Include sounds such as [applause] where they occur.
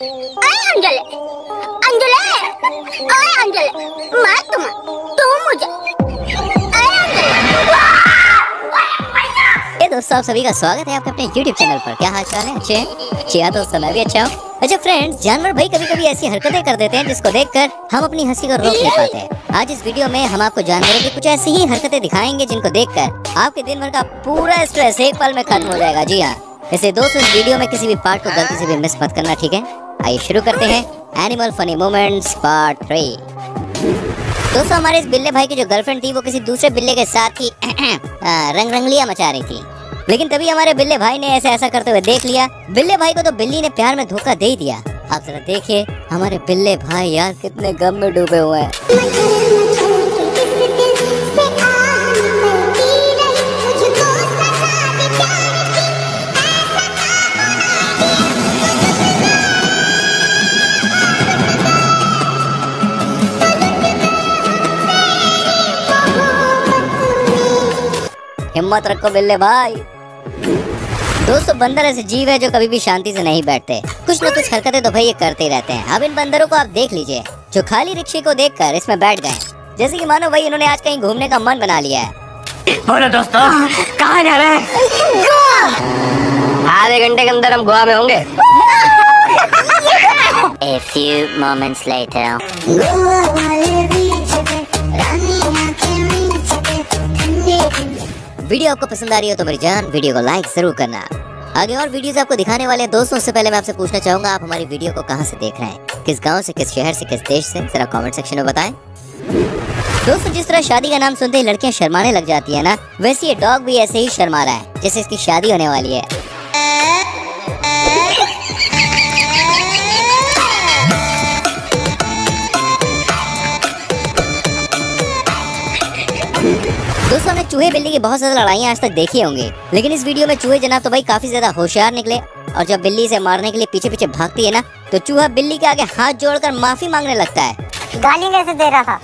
तू मुझे। दोस्तों, आप सभी का स्वागत है आपके अपने YouTube चैनल पर। क्या हाल चाल है? अच्छे हैं? जी हाँ दोस्तों, मैं भी अच्छा हूँ। अच्छा फ्रेंड्स जानवर भाई कभी कभी ऐसी हरकतें कर देते हैं जिसको देखकर हम अपनी हँसी को रोक नहीं पाते आज इस वीडियो में हम आपको जानवरों की कुछ ऐसी ही हरकतें दिखाएँगे जिनको देखकर आपके दिन भर का पूरा स्ट्रेस एक पल में खत्म हो जाएगा। जी हाँ। इसलिए दोस्तों, इस वीडियो में किसी भी पार्ट को गलती से भी मिस मत करना, ठीक है? आइए शुरू करते हैं animal funny moments part three दोस्तों, हमारे इस बिल्ले भाई की जो गर्लफ्रेंड थी, वो किसी दूसरे बिल्ले के साथ ही [clears throat] रंग रंगलिया मचा रही थी। लेकिन तभी हमारे बिल्ले भाई ने ऐसे ऐसा करते हुए देख लिया। बिल्ले भाई को तो बिल्ली ने प्यार में धोखा दे ही दिया। आप जरा देखिए, हमारे बिल्ले भाई यार कितने गम में डूबे हुए हैं। हिम्मत रखो बिल्ले भाई। दोस्तों बंदर ऐसे जीव है जो कभी भी शांति से नहीं बैठते। कुछ न कुछ हरकतें तो भाई ये करते ही रहते हैं। अब इन बंदरों को आप देख लीजिए जो खाली रिक्शे को देखकर इसमें बैठ गए जैसे कि मानो भाई इन्होंने आज कहीं घूमने का मन बना लिया है। बोलो दोस्तों कहाँ जा रहे हैं? आधे घंटे के अंदर हम गोवा में होंगे। A few moments later. Video आपको पसंद आ रही हो तो मेरी जान वीडियो को लाइक ज़रूर करना। आगे और वीडियोस आपको दिखाने वाले हैं। दोस्तों से पहले मैं आपसे पूछना चाहूँगा, आप हमारी वीडियो को कहाँ से देख रहे हैं? किस गाँव से, किस शहर से, किस देश से? जरा कमेंट सेक्शन में बताएँ। दोस्तों, जिस तरह शादी का नाम सुनते ही लड़कियाँ शर्माने लग जाती है ना, वैसे ये डॉग भी ऐसे ही शर्मा रहा है, जैसे इसकी शादी होने वाली है। दोस्तों हमने चूहे बिल्ली की बहुत ज़्यादा लड़ाइयाँ आज तक देखी होंगी। लेकिन इस वीडियो में चूहे जनाब तो भाई काफ़ी ज़्यादा होशियार निकले और जब बिल्ली से मारने के लिए पीछे पीछे भागती है ना तो चूहा बिल्ली के आगे हाथ जोड़कर माफ़ी मांगने लगता है। गाली कैसे दे रहा था?